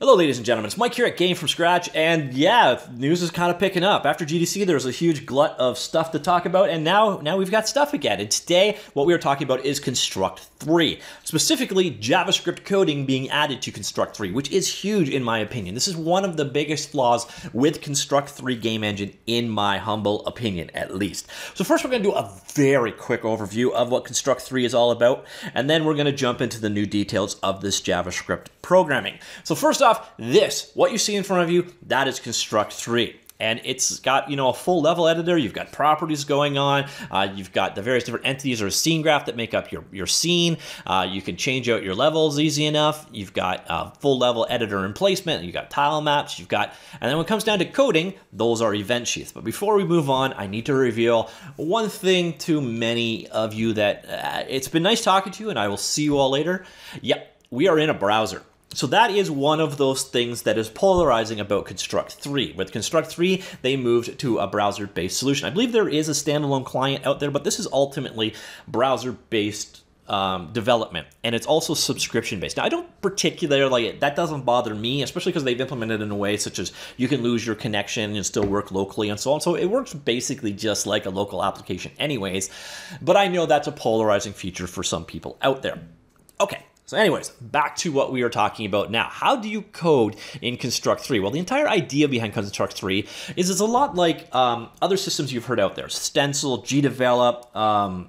Hello, ladies and gentlemen. It's Mike here at Game from Scratch, and yeah, news is kind of picking up. After GDC, there was a huge glut of stuff to talk about, and now, now we've got stuff again. And today, what we are talking about is Construct 3, specifically JavaScript coding being added to Construct 3, which is huge in my opinion. This is one of the biggest flaws with Construct 3 game engine, in my humble opinion, at least. So first, we're going to do a very quick overview of what Construct 3 is all about, and then we're going to jump into the new details of this JavaScript programming. So first off, this, what you see in front of you, that is Construct 3 and it's got you know a full level editor. You've got properties going on. Uh, you've got the various different entities or scene graph that make up your, your scene. Uh, you can change out your levels easy enough. You've got full level editor and placement. You've got tile maps. You've got and then when it comes down to coding those are event sheets. But before we move on i need to reveal one thing to many of you that uh, it's been nice talking to you and i will see you all later. Yep we are in a browser so that is one of those things that is polarizing about Construct 3. With Construct 3, they moved to a browser-based solution. I believe there is a standalone client out there, but this is ultimately browser-based um, development, and it's also subscription based. Now, I don't particularly like it. That doesn't bother me, especially because they've implemented it in a way such as you can lose your connection and still work locally and so on. So it works basically just like a local application, anyways. But I know that's a polarizing feature for some people out there. Okay, so anyways, back to what we are talking about now. How do you code in Construct 3? Well, the entire idea behind Construct 3 is it's a lot like um, other systems you've heard out there. Stencyl, GDevelop, um,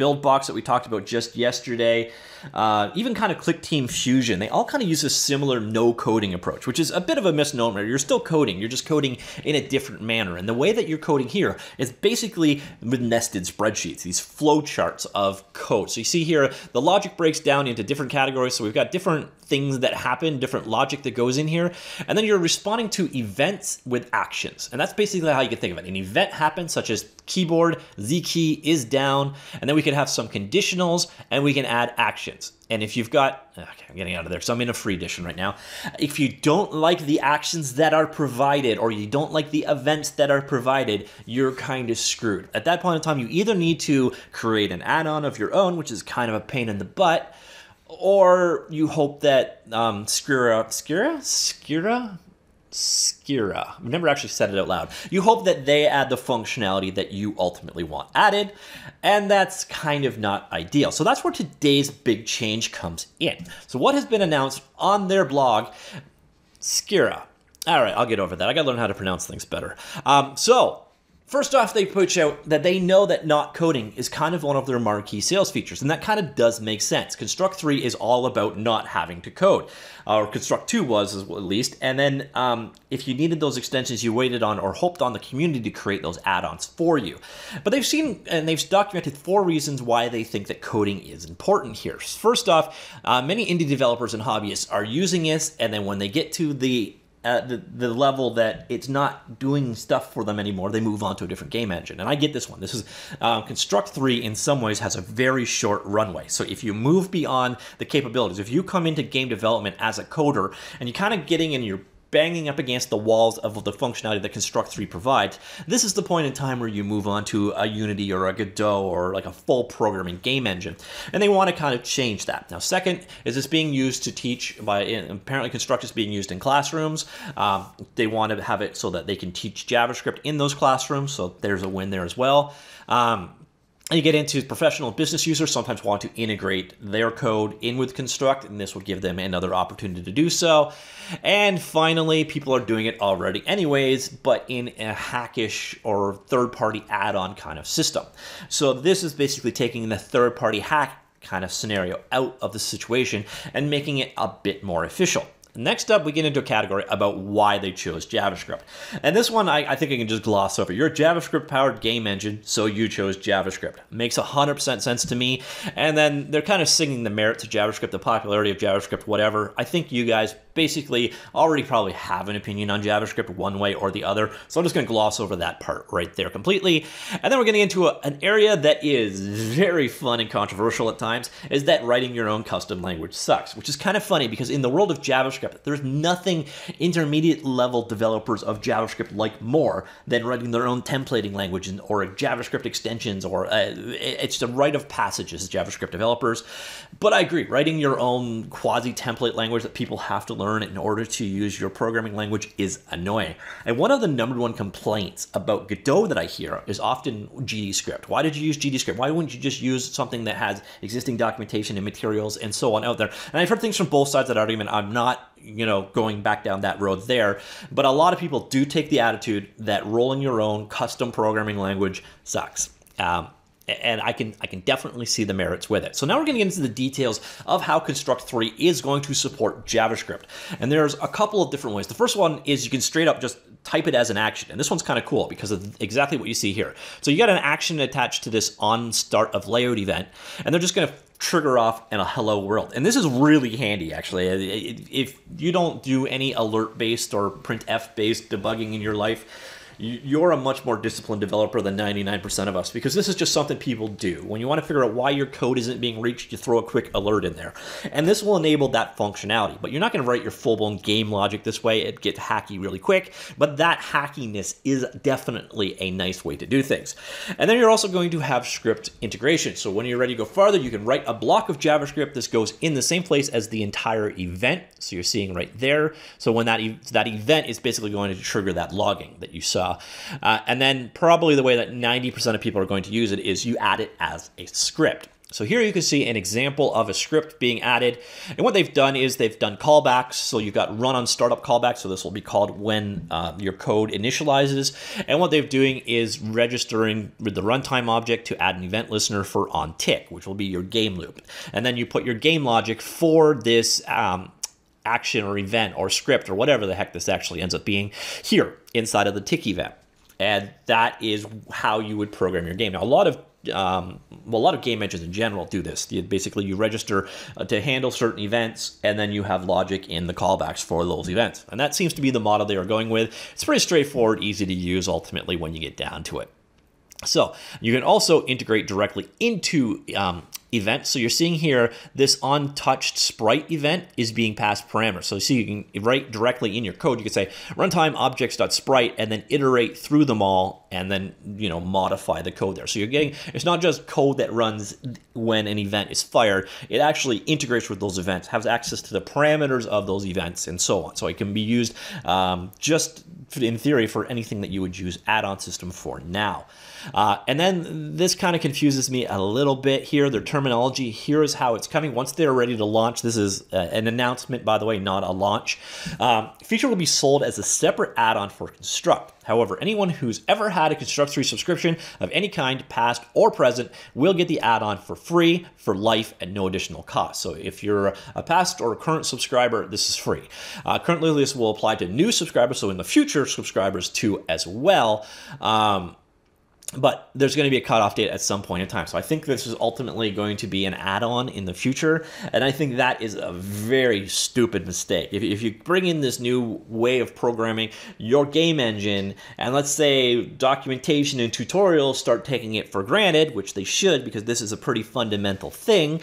Buildbox that we talked about just yesterday, uh, even kind of Clickteam Fusion, they all kind of use a similar no coding approach, which is a bit of a misnomer. You're still coding, you're just coding in a different manner. And the way that you're coding here is basically with nested spreadsheets, these flow charts of code. So you see here, the logic breaks down into different categories. So we've got different things that happen, different logic that goes in here. And then you're responding to events with actions. And that's basically how you can think of it. An event happens, such as keyboard, Z key is down, and then we can have some conditionals and we can add actions. And if you've got, okay, I'm getting out of there, so I'm in a free edition right now. If you don't like the actions that are provided or you don't like the events that are provided, you're kind of screwed. At that point in time, you either need to create an add on of your own, which is kind of a pain in the butt, or you hope that um, Scirra, Scirra, Scirra, Scirra. I've never actually said it out loud. You hope that they add the functionality that you ultimately want added, and that's kind of not ideal. So that's where today's big change comes in. So what has been announced on their blog, Scirra. All right, I'll get over that. I got to learn how to pronounce things better. Um, so First off, they push out that they know that not coding is kind of one of their marquee sales features, and that kind of does make sense. Construct 3 is all about not having to code, uh, or Construct 2 was at least, and then um, if you needed those extensions, you waited on or hoped on the community to create those add-ons for you. But they've seen, and they've documented four reasons why they think that coding is important here. First off, uh, many indie developers and hobbyists are using this, and then when they get to the at the, the level that it's not doing stuff for them anymore, they move on to a different game engine. And I get this one. This is uh, Construct 3 in some ways has a very short runway. So if you move beyond the capabilities, if you come into game development as a coder and you're kind of getting in your banging up against the walls of the functionality that Construct 3 provides, this is the point in time where you move on to a Unity or a Godot or like a full programming game engine. And they want to kind of change that. Now, second, is this being used to teach by, apparently Construct is being used in classrooms. Um, they want to have it so that they can teach JavaScript in those classrooms, so there's a win there as well. Um, you get into professional business users sometimes want to integrate their code in with Construct, and this will give them another opportunity to do so. And finally, people are doing it already anyways, but in a hackish or third-party add-on kind of system. So this is basically taking the third-party hack kind of scenario out of the situation and making it a bit more official. Next up, we get into a category about why they chose JavaScript. And this one, I, I think I can just gloss over. You're a JavaScript-powered game engine, so you chose JavaScript. Makes 100% sense to me. And then they're kind of singing the merit to JavaScript, the popularity of JavaScript, whatever. I think you guys basically already probably have an opinion on JavaScript one way or the other. So I'm just going to gloss over that part right there completely. And then we're getting into a, an area that is very fun and controversial at times, is that writing your own custom language sucks, which is kind of funny because in the world of JavaScript, there's nothing intermediate level developers of JavaScript like more than writing their own templating language or JavaScript extensions or uh, it's a rite of passage as JavaScript developers. But I agree, writing your own quasi template language that people have to learn learn in order to use your programming language is annoying. And one of the number one complaints about Godot that I hear is often GDScript. Why did you use GDScript? Why wouldn't you just use something that has existing documentation and materials and so on out there? And I've heard things from both sides of that argument. I'm not you know, going back down that road there. But a lot of people do take the attitude that rolling your own custom programming language sucks. Um, and I can I can definitely see the merits with it. So now we're going to get into the details of how Construct 3 is going to support JavaScript. And there's a couple of different ways. The first one is you can straight up just type it as an action. And this one's kind of cool because of exactly what you see here. So you got an action attached to this on start of layout event, and they're just going to trigger off in a hello world. And this is really handy, actually. If you don't do any alert based or printf based debugging in your life, you're a much more disciplined developer than 99% of us because this is just something people do. When you want to figure out why your code isn't being reached, you throw a quick alert in there. And this will enable that functionality. But you're not going to write your full blown game logic this way. It gets hacky really quick. But that hackiness is definitely a nice way to do things. And then you're also going to have script integration. So when you're ready to go farther, you can write a block of JavaScript. This goes in the same place as the entire event. So you're seeing right there. So when that, e that event is basically going to trigger that logging that you saw uh, and then probably the way that 90% of people are going to use it is you add it as a script. So here you can see an example of a script being added. And what they've done is they've done callbacks. So you've got run on startup callback. So this will be called when uh, your code initializes. And what they're doing is registering with the runtime object to add an event listener for on tick, which will be your game loop. And then you put your game logic for this um, action or event or script or whatever the heck this actually ends up being here inside of the tick event. And that is how you would program your game. Now, a lot of um, well, a lot of game engines in general do this. You, basically, you register uh, to handle certain events, and then you have logic in the callbacks for those events. And that seems to be the model they are going with. It's pretty straightforward, easy to use ultimately when you get down to it. So you can also integrate directly into um, event. So you're seeing here, this untouched sprite event is being passed parameters. So you see, you can write directly in your code. You can say runtime objects.sprite and then iterate through them all and then, you know, modify the code there. So you're getting, it's not just code that runs when an event is fired. It actually integrates with those events, has access to the parameters of those events and so on. So it can be used um, just in theory for anything that you would use add-on system for now. Uh, and then this kind of confuses me a little bit here. Their terminology here is how it's coming. Once they're ready to launch, this is uh, an announcement, by the way, not a launch. Um, feature will be sold as a separate add-on for Construct. However, anyone who's ever had a Construct 3 subscription of any kind, past or present, will get the add-on for free for life at no additional cost. So if you're a past or a current subscriber, this is free. Uh, currently, this will apply to new subscribers, so in the future, subscribers too as well. Um, but there's going to be a cutoff date at some point in time. So I think this is ultimately going to be an add-on in the future, and I think that is a very stupid mistake. If, if you bring in this new way of programming your game engine, and let's say documentation and tutorials start taking it for granted, which they should because this is a pretty fundamental thing,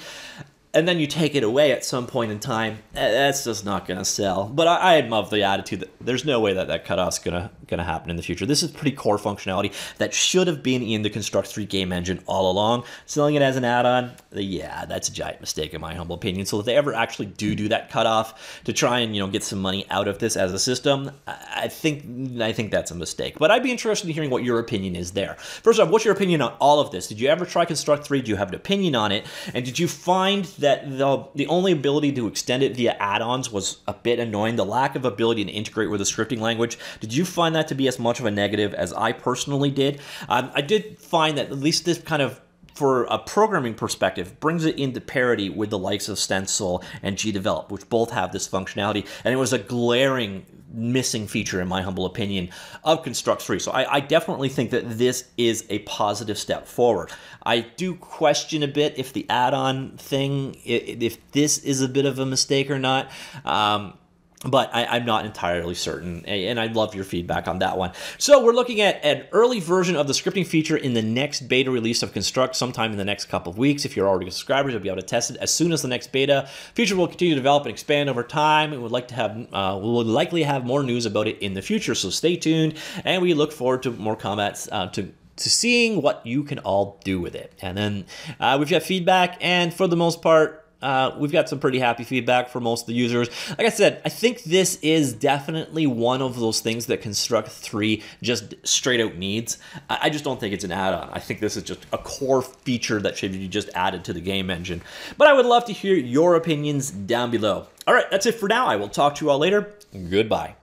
and then you take it away at some point in time, eh, that's just not going to sell. But I, I love the attitude that there's no way that that cutoff's going to going to happen in the future. This is pretty core functionality that should have been in the Construct 3 game engine all along. Selling it as an add-on, yeah, that's a giant mistake in my humble opinion. So if they ever actually do do that cutoff to try and you know get some money out of this as a system, I think I think that's a mistake. But I'd be interested in hearing what your opinion is there. First off, what's your opinion on all of this? Did you ever try Construct 3? Do you have an opinion on it? And did you find that the the only ability to extend it via add-ons was a bit annoying? The lack of ability to integrate with a scripting language. Did you find that to be as much of a negative as I personally did. Um, I did find that at least this kind of for a programming perspective, brings it into parity with the likes of Stencyl and GDevelop, which both have this functionality. And it was a glaring missing feature, in my humble opinion, of Construct 3. So I, I definitely think that this is a positive step forward. I do question a bit if the add-on thing, if this is a bit of a mistake or not. Um, but I, am not entirely certain, and I'd love your feedback on that one. So we're looking at an early version of the scripting feature in the next beta release of Construct sometime in the next couple of weeks. If you're already a subscribers, you'll be able to test it as soon as the next beta. Feature will continue to develop and expand over time, and would like to have uh, we'll likely have more news about it in the future. So stay tuned, and we look forward to more comments uh, to to seeing what you can all do with it. And then uh, we've got feedback, and for the most part uh, we've got some pretty happy feedback from most of the users. Like I said, I think this is definitely one of those things that Construct 3 just straight out needs. I, just don't think it's an add-on. I think this is just a core feature that should be just added to the game engine. But I would love to hear your opinions down below. All right, that's it for now. I will talk to you all later. Goodbye.